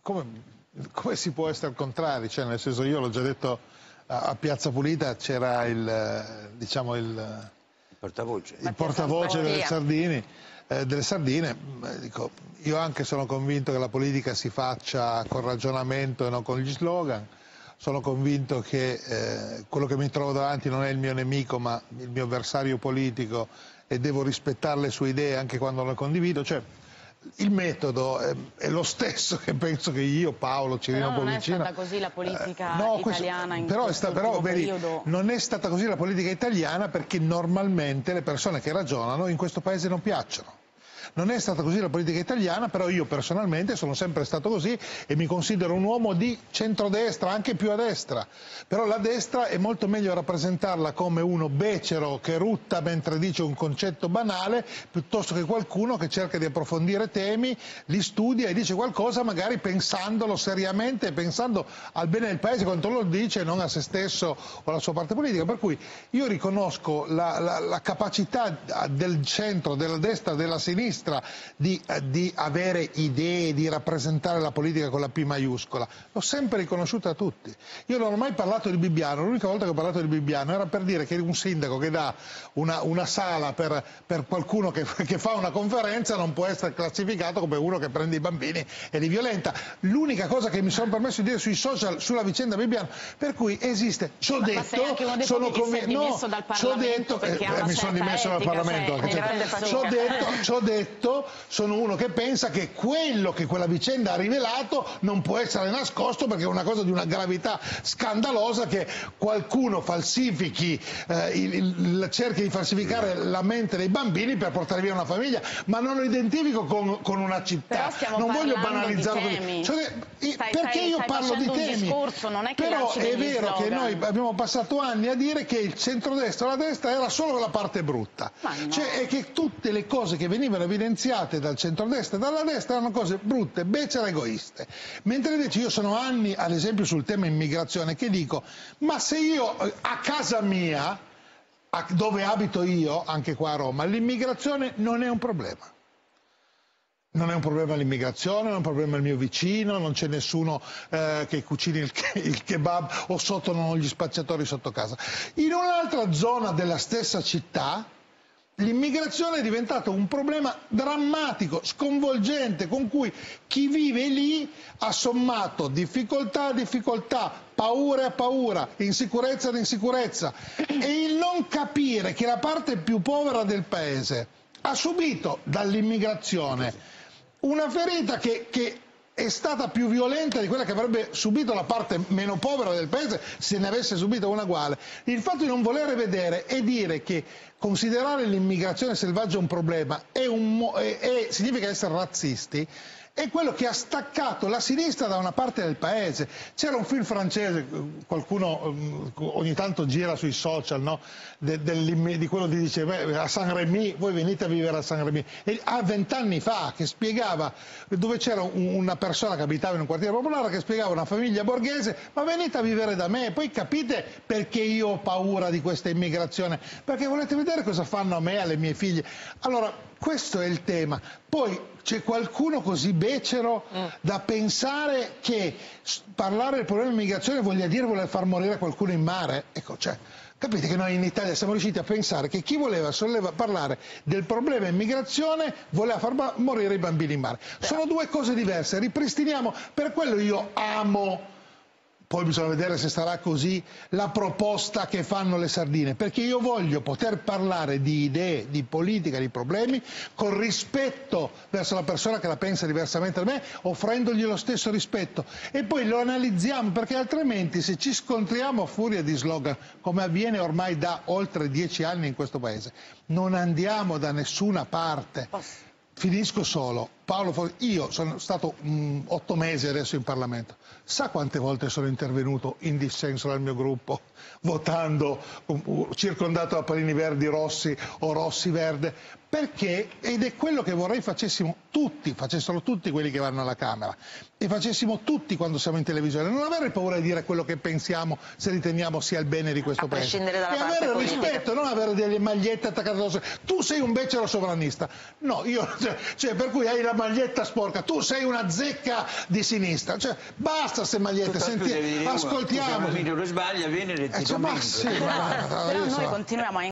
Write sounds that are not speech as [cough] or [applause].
come, come si può essere contrari? Cioè, nel senso, io l'ho già detto a, Piazza Pulita, c'era il, diciamo, il, portavoce, il portavoce delle Sardine, eh, delle Sardine dico, io anche sono convinto che la politica si faccia con ragionamento e non con gli slogan, sono convinto che eh, quello che mi trovo davanti non è il mio nemico ma il mio avversario politico e devo rispettare le sue idee anche quando non le condivido. Cioè, il metodo è, è, lo stesso che penso che io, Paolo, Cirino Pollicino... non è stata così la politica eh, no, italiana in però, questo però vedi, non è stata così la politica italiana perché normalmente le persone che ragionano in questo paese non piacciono. Non è stata così la politica italiana, però io personalmente sono sempre stato così e mi considero un uomo di centrodestra, anche più a destra. Però la destra è molto meglio rappresentarla come uno becero che rutta mentre dice un concetto banale, piuttosto che qualcuno che cerca di approfondire temi, li studia e dice qualcosa magari pensandolo seriamente, pensando al bene del paese quanto lo dice, non a se stesso o alla sua parte politica. Per cui io riconosco la, la, la capacità del centro, della destra, della sinistra, sinistra di, eh, di, avere idee, di rappresentare la politica con la P maiuscola. L'ho sempre riconosciuta a tutti. Io non ho mai parlato di Bibbiano, l'unica volta che ho parlato di Bibbiano era per dire che un sindaco che dà una, una sala per, per qualcuno che, [laughs] che, fa una conferenza non può essere classificato come uno che prende i bambini e li violenta. L'unica cosa che mi sono permesso di dire sui social sulla vicenda Bibbiano, per cui esiste, ci ho detto, sono convinto, no, ci ho detto, eh, mi sono dimesso dal Parlamento, cioè, ci ho detto, detto detto, sono uno che pensa che quello che quella vicenda ha rivelato non può essere nascosto perché è una cosa di una gravità scandalosa che qualcuno falsifichi, eh, il, il, cerchi di falsificare la mente dei bambini per portare via una famiglia, ma non lo identifico con, con una città. Non voglio banalizzare. Cioè, stai, perché stai, io parlo di temi? Discorso, Però è vero slogan. che noi abbiamo passato anni a dire che il centrodestra e la destra era solo la parte brutta. No. Cioè, e che tutte le cose che venivano evidenziate dal centrodestra e dalla destra erano cose brutte, becere, egoiste. Mentre invece io sono anni, ad esempio sul tema immigrazione, che dico, ma se io eh, a casa mia, dove abito io, anche qua a Roma, l'immigrazione non è un problema. Non è un problema l'immigrazione, non è un problema il mio vicino, non c'è nessuno eh, che cucini il, il, kebab o sotto non ho gli spacciatori sotto casa. In un'altra zona della stessa città, L'immigrazione è diventato un problema drammatico, sconvolgente, con cui chi vive lì ha sommato difficoltà a difficoltà, paura a paura, insicurezza ad insicurezza. E il non capire che la parte più povera del paese ha subito dall'immigrazione una ferita che, che è stata più violenta di quella che avrebbe subito la parte meno povera del paese se ne avesse subito una uguale. Il fatto di non volere vedere e dire che considerare l'immigrazione selvaggia un problema è un, è, è, significa essere razzisti è quello che ha staccato la sinistra da una parte del paese. C'era un film francese, qualcuno mm, ogni tanto gira sui social, no? de, di quello che dice a San Remy, voi venite a vivere a San Remy, e, a vent'anni fa, che spiegava, dove c'era un, una persona che abitava in un quartiere popolare, che spiegava una famiglia borghese, ma venite a vivere da me, poi capite perché io ho paura di questa immigrazione, perché volete vedere cosa fanno a me, alle mie figlie. Allora, questo è il tema. Poi c'è qualcuno così becero mm. da pensare che parlare del problema dell'immigrazione voglia dire voler far morire qualcuno in mare? Ecco, cioè, capite che noi in Italia siamo riusciti a pensare che chi voleva solleva, parlare del problema immigrazione voleva far morire i bambini in mare. Sono due cose diverse, ripristiniamo, per quello io amo poi bisogna vedere se sarà così la proposta che fanno le sardine, perché io voglio poter parlare di idee, di politica, di problemi, con rispetto verso la persona che la pensa diversamente da me, offrendogli lo stesso rispetto. E poi lo analizziamo, perché altrimenti se ci scontriamo a furia di slogan, come avviene ormai da oltre dieci anni in questo Paese, non andiamo da nessuna parte. Finisco solo. Paolo, io sono stato mh, mm, otto mesi adesso in Parlamento. Sa quante volte sono intervenuto in dissenso dal mio gruppo, [laughs] votando, um, circondato da pallini verdi rossi o rossi verde? Perché, ed è quello che vorrei facessimo tutti, facessero tutti quelli che vanno alla Camera, e facessimo tutti quando siamo in televisione, non avere paura di dire quello che pensiamo se riteniamo sia il bene di questo paese. E avere politica. rispetto, non avere delle magliette attaccate addosso. Tu sei un becero sovranista. No, io, [laughs] cioè, cioè per cui hai la maglietta sporca, tu sei una zecca di sinistra, cioè, basta queste magliette, senti, ascoltiamo. Uno, sbaglia, viene e ti eh, cioè, ma sì, ma, Però noi continuiamo a